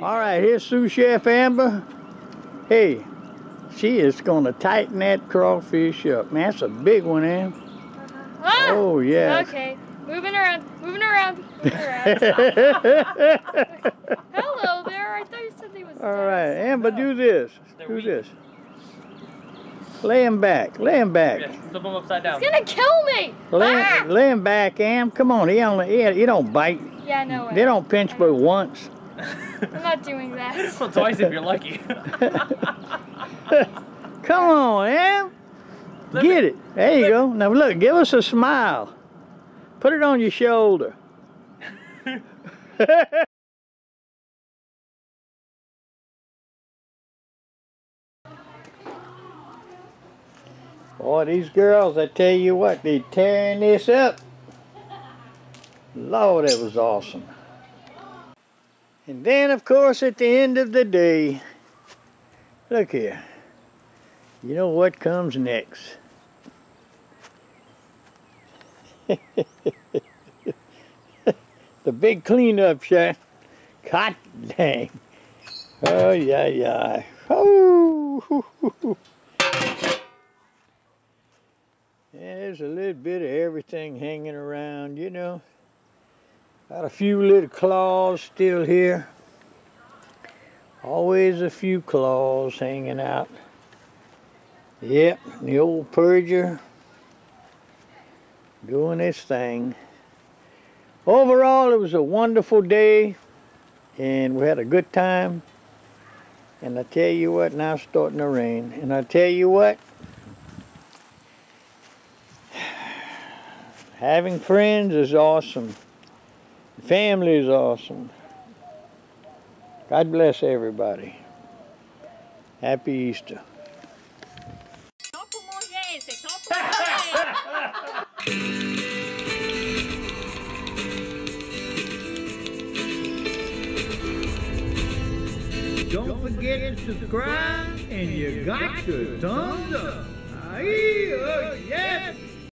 All right, here's sous chef Amber. Hey, she is gonna tighten that crawfish up. Man, that's a big one, Am. Ah! Oh yeah. Okay. Moving around. Moving around. Moving around. Hello there. I thought you said he was. All right, Amber, do this. They're Do weak. this. Lay him back. Lay him back. Yeah, flip them upside down. He's gonna kill me. Lay, Ah! lay him back, Am. Come on, he only he, he don't bite. Yeah, no way. They don't pinch but once. I'm not doing that. well, twice if you're lucky. Come on, Am. Get it. There you go. Now look, give us a smile. Put it on your shoulder. Boy, these girls, I tell you what—they're tearing this up. Lord, it was awesome. And then, of course, at the end of the day, look here. You know what comes next? the big cleanup, cher. God dang. Oh, yeah, yeah. Oh, Yeah, There's a little bit of everything hanging around, you know. Got a few little claws still here. Always a few claws hanging out. Yep, the old purger doing his thing. Overall, it was a wonderful day and we had a good time. And I tell you what, now it's starting to rain. And I tell you what, having friends is awesome. Family is awesome. God bless everybody. Happy Easter. Don't forget to subscribe and you got your thumbs up. Aye, oh, yes.